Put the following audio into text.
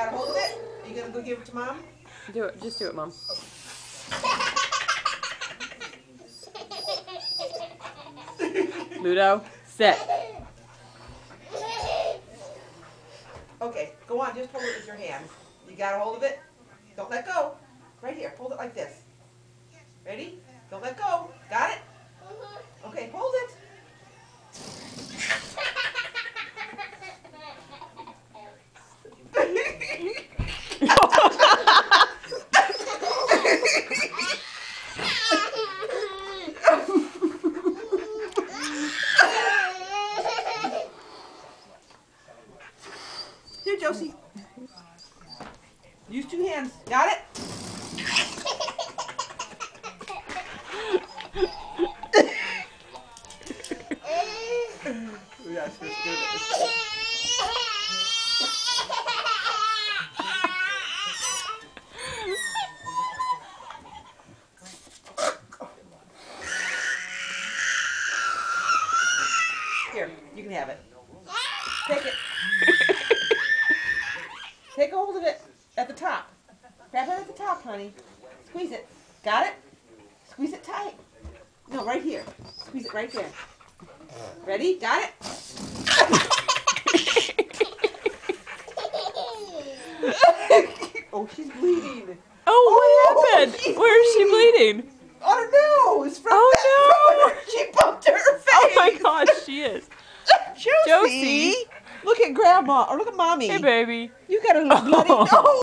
got a hold of it? Are you gonna go give it to mom? Do it. Just do it, mom. Ludo, sit. Okay, go on, just hold it with your hands. You got a hold of it? Don't let go. Right here, hold it like this. Ready? Don't let go. Got it? Okay, hold it. Josie. Use two hands. Got it? Good. Here, you can have it. Take it. Take a hold of it at the top. Grab it at the top, honey. Squeeze it. Got it? Squeeze it tight. No, right here. Squeeze it right there. Ready? Got it? oh, she's bleeding. Oh, Oh, what happened? she's Where is she bleeding? On her nose. From Oh, that, no. from where she bumped her face. Oh my gosh, she is. Josie. Josie. Look at grandma, or look at mommy. Hey, baby. You got a little bloody nose.